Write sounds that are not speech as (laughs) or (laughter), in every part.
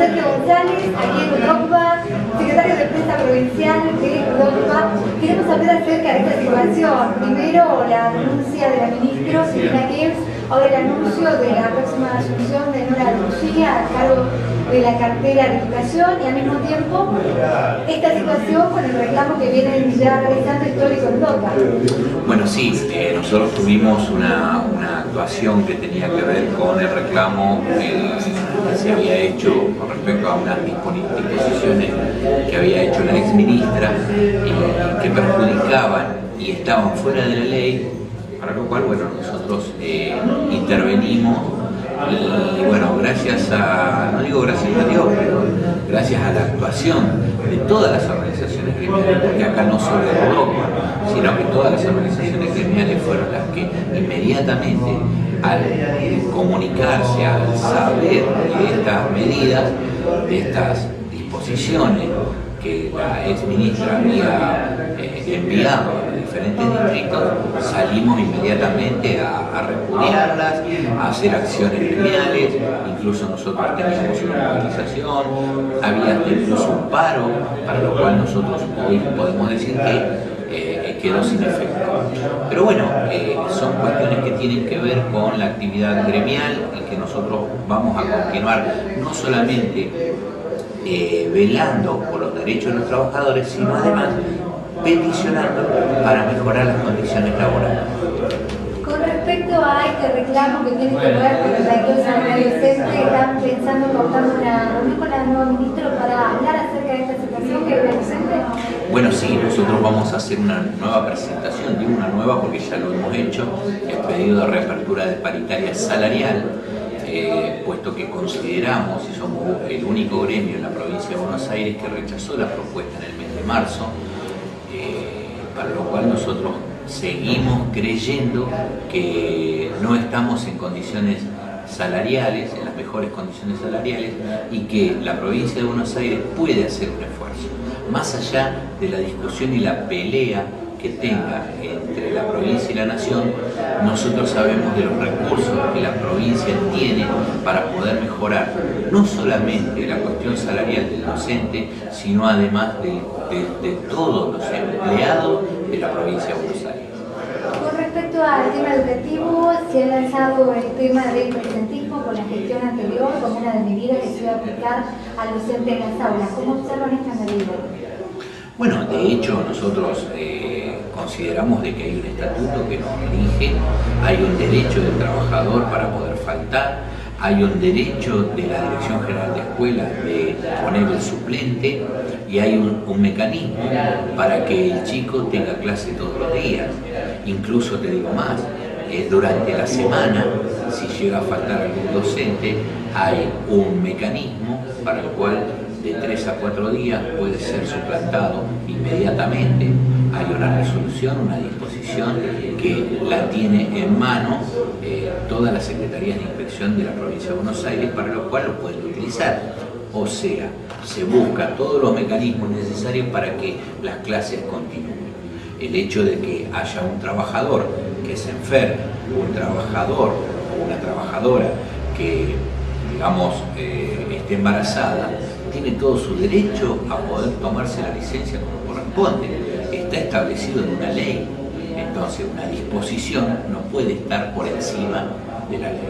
Sergio González, aquí en Europa, secretario de prensa provincial de Europa. Queremos hablar acerca de esta situación. Primero, la denuncia de la ministra Silvina Gibbs, ahora el anuncio de la próxima asunción de Nora Lucía a cargo de la cartera de educación y al mismo tiempo esta situación con el reclamo que viene ya realizando Histórico Europa. Bueno, sí, eh, nosotros tuvimos una, actuación que tenía que ver con el reclamo que se había hecho con respecto a unas disposiciones que había hecho la ex ministra y que perjudicaban y estaban fuera de la ley, para lo cual, bueno, nosotros eh, intervenimos. Y bueno, gracias a, no digo gracias a Dios, pero gracias a la actuación de todas las organizaciones gremiales, porque acá no solo Europa, sino que todas las organizaciones gremiales fueron las que inmediatamente al comunicarse, al saber de estas medidas, de estas disposiciones que la ex ministra había enviado a diferentes distritos, salimos inmediatamente a, a, repudiarlas, a hacer acciones gremiales, incluso nosotros teníamos una movilización, había incluso un paro, para lo cual nosotros hoy podemos decir que eh, quedó sin efecto. Pero bueno, eh, son cuestiones que tienen que ver con la actividad gremial y que nosotros vamos a continuar no solamente eh, velando por los derechos de los trabajadores, sino además peticionando para mejorar las condiciones laborales. Con respecto a este reclamo que tiene que ver con el reclamo salario ¿están pensando pautar una reunión con la nueva ministra para hablar acerca de esta situación que es docente? Bueno, sí, nosotros vamos a hacer una nueva presentación, digo una nueva porque ya lo hemos hecho, el pedido de reapertura de paritaria salarial, eh, puesto que consideramos y somos el único gremio en la provincia de Buenos Aires que rechazó la propuesta en el mes de marzo, para lo cual nosotros seguimos creyendo que no estamos en condiciones salariales, en las mejores condiciones salariales, y que la provincia de Buenos Aires puede hacer un esfuerzo. Más allá de la discusión y la pelea que tenga entre la provincia y la nación, nosotros sabemos de los recursos que la provincia tiene para poder mejorar no solamente la cuestión salarial del docente, sino además de, todos los empleados de la provincia de Buenos Aires. Con respecto al tema educativo, se ha lanzado el tema del presentismo con la gestión anterior como una de medidas que se iba a aplicar al docente en las aulas. ¿Cómo observan esta medida? De hecho nosotros eh, consideramos de que hay un estatuto que nos rige, hay un derecho del trabajador para poder faltar, hay un derecho de la Dirección General de Escuelas de poner el suplente y hay un, un, mecanismo para que el chico tenga clase todos los días. Incluso te digo más, eh, durante la semana, si llega a faltar algún docente, hay un mecanismo para el cual de tres a cuatro días puede ser suplantado inmediatamente. Hay una resolución, una disposición que la tiene en mano eh, todas las secretarías de inspección de la provincia de Buenos Aires para lo cual lo pueden utilizar. O sea, se buscan todos los mecanismos necesarios para que las clases continúen. El hecho de que haya un trabajador que se enferme, un trabajador o una trabajadora que, digamos, eh, esté embarazada, tiene todo su derecho a poder tomarse la licencia como corresponde. Está establecido en una ley. Entonces, una disposición no puede estar por encima de la ley.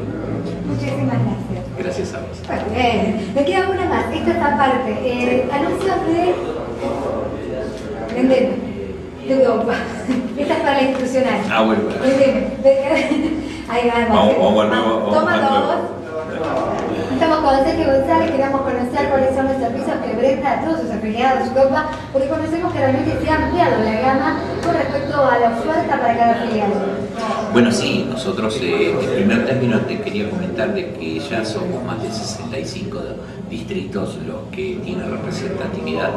Muchísimas gracias. Gracias a vos. Bueno, eh, me queda una más. Esta es aparte. Eh, anuncios de... Vendeme. De Europa. (laughs) Esta es para la institucional. Ah, bueno. Vendeme. (laughs) Ahí va. Vamos, vamos nuevo. Toma dos. González, queremos conocer cuáles son los servicios que brinda a todos sus afiliados Copa, porque conocemos que realmente se ha ampliado la gama con respecto a la oferta para cada afiliado. Bueno, sí, nosotros eh, en primer término te quería comentar de que ya somos más de 65 distritos los que tienen representatividad,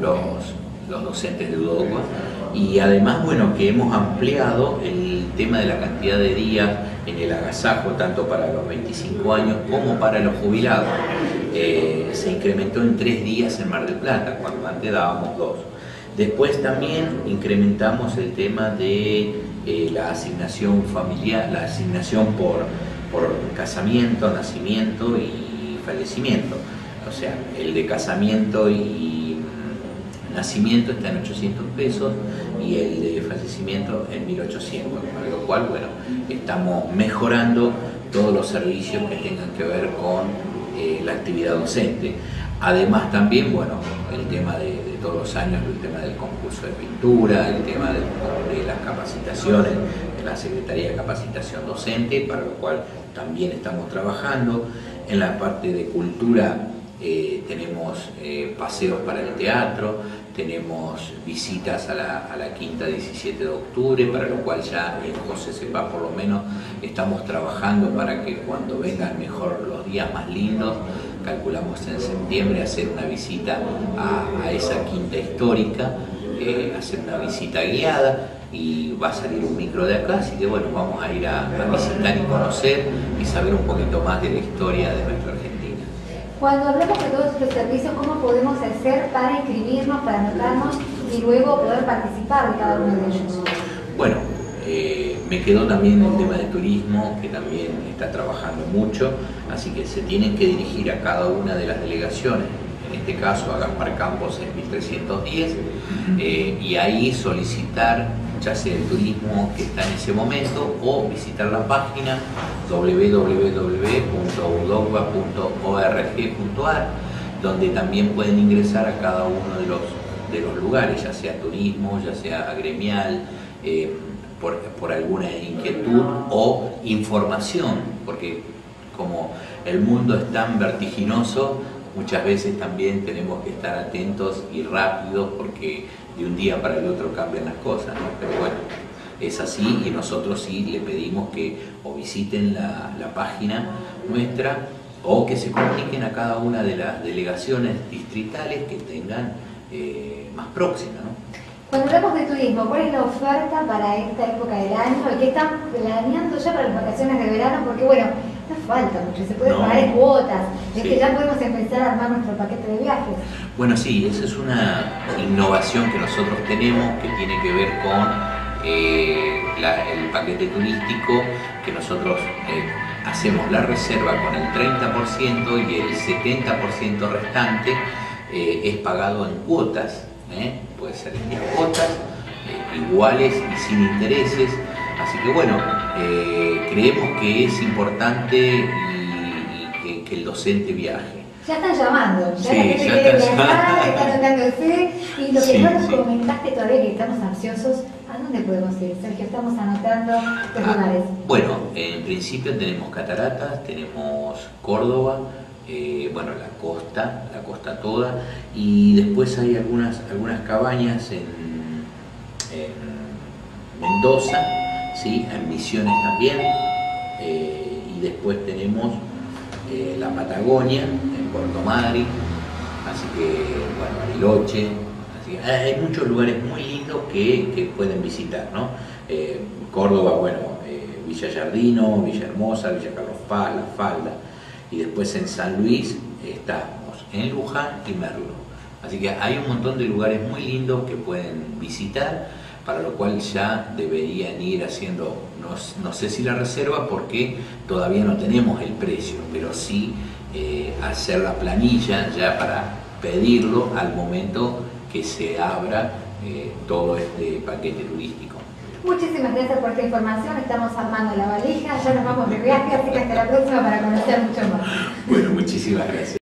los, docentes de UDOCA, y además, bueno, que hemos ampliado el tema de la cantidad de días en el agasajo, tanto para los 25 años como para los jubilados. Eh, se incrementó en tres días en Mar del Plata, cuando antes dábamos dos. Después también incrementamos el tema de eh, la asignación familiar, la asignación por, por casamiento, nacimiento y fallecimiento. o sea, el de casamiento y nacimiento está en 800 pesos y el de fallecimiento en 1800, con lo cual, bueno, estamos mejorando todos los servicios que tengan que ver con eh, la actividad docente. Además también, bueno, el tema de, todos los años, el tema del concurso de pintura, el tema de, las capacitaciones, de la Secretaría de Capacitación Docente, para lo cual también estamos trabajando. En la parte de cultura eh, tenemos eh, paseos para el teatro, tenemos visitas a la, quinta 17 de octubre, para lo cual ya en José Sepa por lo menos estamos trabajando para que cuando vengan mejor los días más lindos, calculamos en septiembre hacer una visita a, esa quinta histórica, eh, hacer una visita guiada y va a salir un micro de acá, así que bueno, vamos a ir a, a visitar y conocer y saber un poquito más de la historia de nuestra Argentina. Cuando hablamos de todos estos servicios, ¿cómo podemos hacer para inscribirnos, para anotarnos y luego poder participar de cada uno de ellos? Bueno, eh, me quedó también el tema de turismo, que también está trabajando mucho, así que se tienen que dirigir a cada una de las delegaciones, en este caso a Gaspar Campos en 1310, eh, y ahí solicitar ya sea el turismo que está en ese momento o visitar la página www.udogba.org.ar donde también pueden ingresar a cada uno de los, de los lugares, ya sea turismo, ya sea agremial, eh, por, por alguna inquietud o información, porque como el mundo es tan vertiginoso, muchas veces también tenemos que estar atentos y rápidos porque de un día para el otro cambian las cosas, ¿no? Pero bueno, es así y nosotros sí le pedimos que o visiten la, página nuestra o que se comuniquen a cada una de las delegaciones distritales que tengan eh, más próxima. ¿no? Cuando hablamos de turismo, ¿cuál es la oferta para esta época del año? ¿Y qué están planeando ya para las vacaciones de verano? Porque bueno, no falta mucho, se puede pagar en cuotas, es que ya podemos empezar a armar nuestro paquete de viajes. Bueno, sí, esa es una innovación que nosotros tenemos que tiene que ver con eh, el paquete turístico, que nosotros eh, hacemos la reserva con el 30% y el 70% restante eh, es pagado en cuotas puede ser en 10 cuotas, iguales y sin intereses. Así que bueno, creemos que es importante y, que, el docente viaje. Ya están llamando, ya la gente quiere viajar, están anotándose. Y lo que no nos comentaste todavía, que estamos ansiosos, ¿a dónde podemos ir? Sergio, estamos anotando los ah, lugares. Bueno, en principio tenemos cataratas, tenemos Córdoba, eh, bueno, la costa, la costa toda, y después hay algunas, algunas cabañas en, Mendoza, ¿sí? en Misiones también, eh, y después tenemos eh, la Patagonia, en Puerto Madryn, así que, bueno, Bariloche, que hay muchos lugares muy lindos que, pueden visitar, ¿no? Córdoba, bueno, Villa Yardino, Villa Hermosa, Villa Carlos Paz, La Falda, y después en San Luis estamos en Luján y Merlo. Así que hay un montón de lugares muy lindos que pueden visitar, para lo cual ya deberían ir haciendo, no, sé si la reserva porque todavía no tenemos el precio, pero sí eh, hacer la planilla ya para pedirlo al momento que se abra eh, todo este paquete turístico. Muchísimas gracias por esta información. Estamos armando la valija, ya nos vamos de viaje, así que hasta la próxima para conocer mucho más. Bueno, muchísimas gracias.